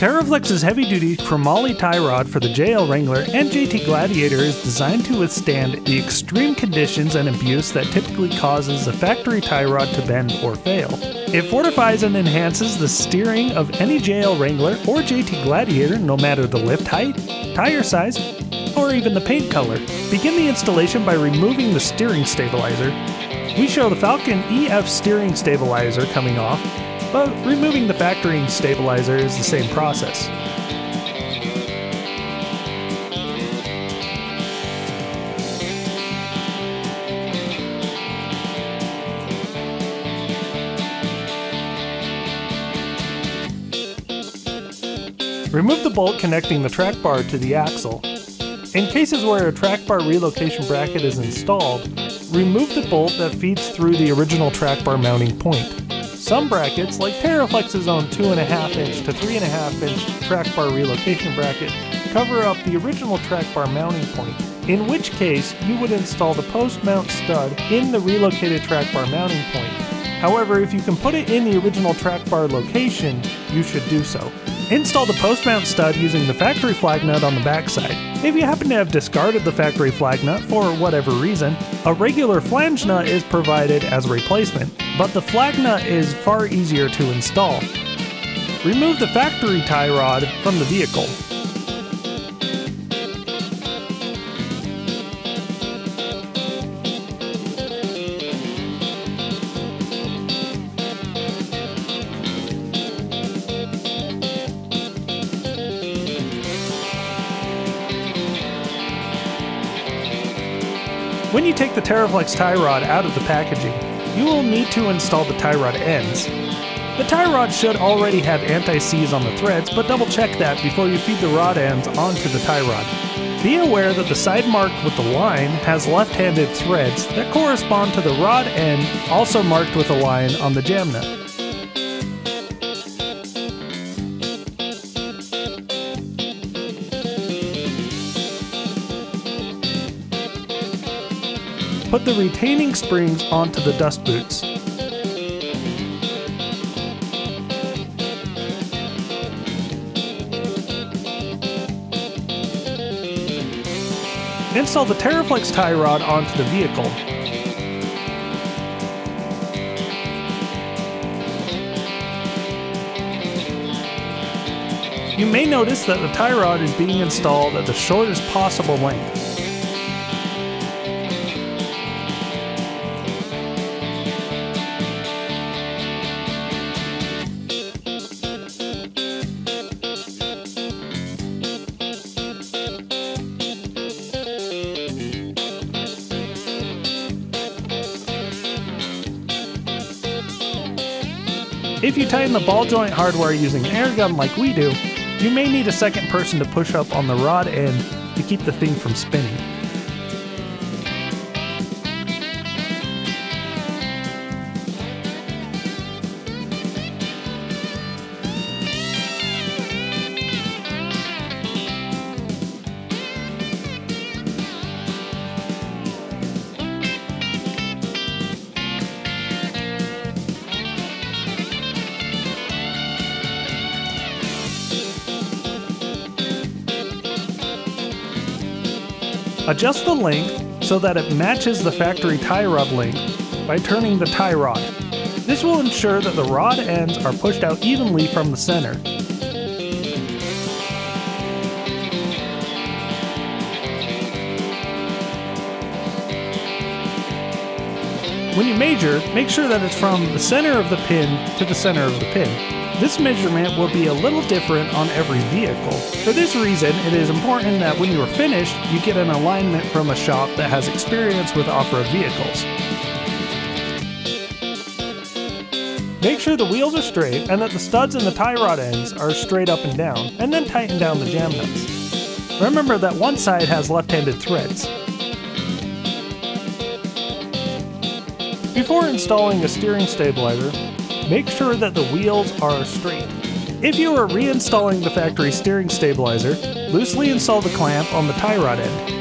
TeraFlex's heavy-duty chromoly tie rod for the JL Wrangler and JT Gladiator is designed to withstand the extreme conditions and abuse that typically causes the factory tie rod to bend or fail. It fortifies and enhances the steering of any JL Wrangler or JT Gladiator no matter the lift height, tire size, or even the paint color. Begin the installation by removing the steering stabilizer. We show the Falcon EF steering stabilizer coming off, but removing the factory stabilizer is the same process. Remove the bolt connecting the track bar to the axle. In cases where a track bar relocation bracket is installed, remove the bolt that feeds through the original track bar mounting point. Some brackets, like TeraFlex's own 2.5 inch to 3.5 inch track bar relocation bracket, cover up the original track bar mounting point, in which case you would install the post mount stud in the relocated track bar mounting point. However, if you can put it in the original track bar location, you should do so. Install the post mount stud using the factory flag nut on the backside. If you happen to have discarded the factory flag nut for whatever reason, a regular flange nut is provided as a replacement, but the flag nut is far easier to install. Remove the factory tie rod from the vehicle. When you take the TeraFlex tie rod out of the packaging, you will need to install the tie rod ends. The tie rod should already have anti-seize on the threads, but double check that before you feed the rod ends onto the tie rod. Be aware that the side marked with the line has left-handed threads that correspond to the rod end also marked with a line on the jam nut. Put the retaining springs onto the dust boots. Install the TeraFlex tie rod onto the vehicle. You may notice that the tie rod is being installed at the shortest possible length. If you tighten the ball joint hardware using an air gun like we do, you may need a second person to push up on the rod end to keep the thing from spinning. Adjust the length so that it matches the factory tie rod length by turning the tie rod. This will ensure that the rod ends are pushed out evenly from the center. When you measure, make sure that it's from the center of the pin to the center of the pin. This measurement will be a little different on every vehicle. For this reason, it is important that when you are finished, you get an alignment from a shop that has experience with off-road vehicles. Make sure the wheels are straight and that the studs and the tie rod ends are straight up and down, and then tighten down the jam nuts. Remember that one side has left-handed threads. Before installing a steering stabilizer, make sure that the wheels are straight. If you are reinstalling the factory steering stabilizer, loosely install the clamp on the tie rod end.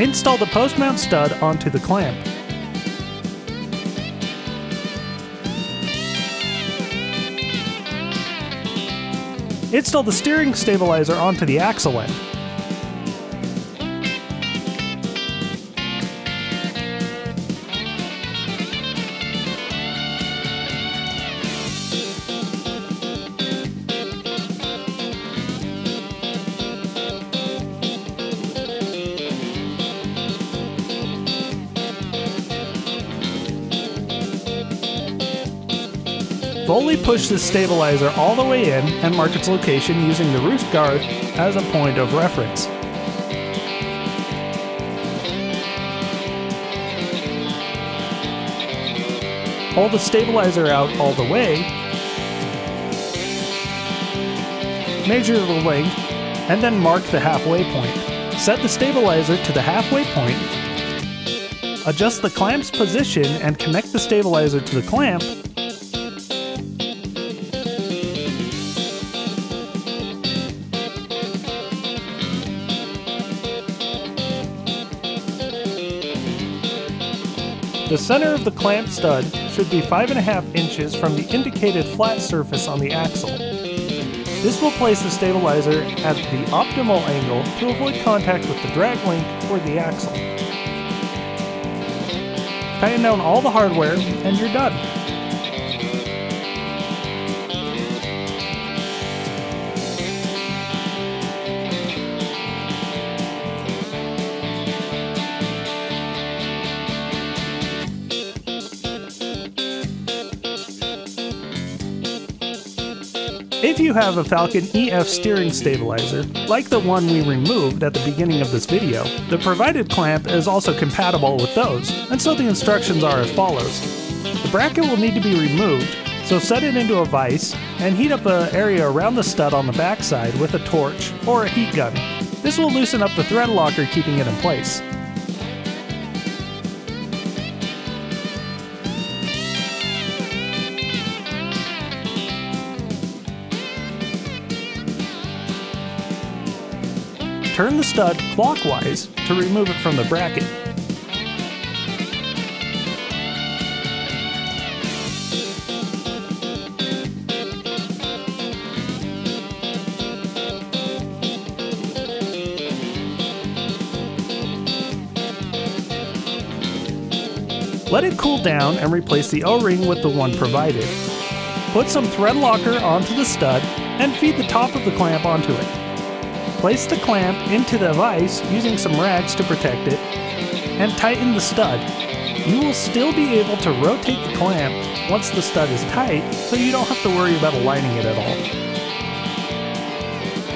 Install the post mount stud onto the clamp. Install the steering stabilizer onto the axle end. Fully push the stabilizer all the way in and mark its location using the roof guard as a point of reference. Pull the stabilizer out all the way, measure the length, and then mark the halfway point. Set the stabilizer to the halfway point, adjust the clamp's position and connect the stabilizer to the clamp The center of the clamp stud should be 5.5 inches from the indicated flat surface on the axle. This will place the stabilizer at the optimal angle to avoid contact with the drag link or the axle. Tighten down all the hardware and you're done. If you have a Falcon EF steering stabilizer, like the one we removed at the beginning of this video, the provided clamp is also compatible with those, and so the instructions are as follows. The bracket will need to be removed, so set it into a vise and heat up an area around the stud on the backside with a torch or a heat gun. This will loosen up the thread locker keeping it in place. Turn the stud clockwise to remove it from the bracket. Let it cool down and replace the O-ring with the one provided. Put some thread locker onto the stud and feed the top of the clamp onto it. Place the clamp into the vise using some rags to protect it, and tighten the stud. You will still be able to rotate the clamp once the stud is tight, so you don't have to worry about aligning it at all.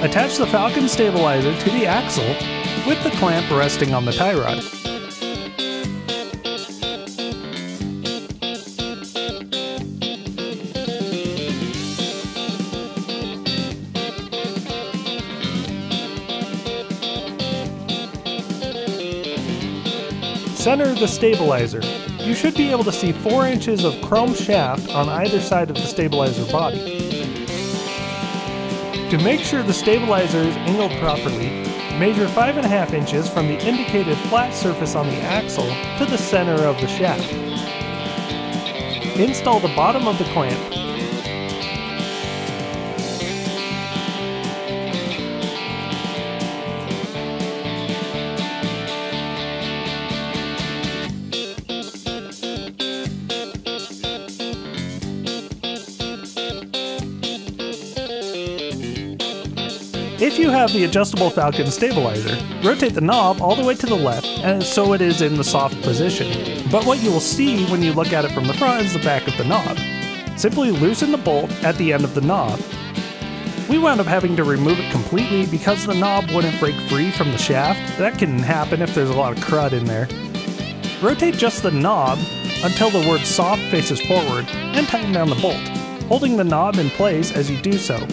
Attach the Falcon stabilizer to the axle with the clamp resting on the tie rod. Center the stabilizer. You should be able to see 4 inches of chrome shaft on either side of the stabilizer body. To make sure the stabilizer is angled properly, measure 5.5 inches from the indicated flat surface on the axle to the center of the shaft. Install the bottom of the clamp If you have the adjustable Falcon stabilizer, rotate the knob all the way to the left and so it is in the soft position. But what you will see when you look at it from the front is the back of the knob. Simply loosen the bolt at the end of the knob. We wound up having to remove it completely because the knob wouldn't break free from the shaft. That can happen if there's a lot of crud in there. Rotate just the knob until the word soft faces forward and tighten down the bolt, holding the knob in place as you do so.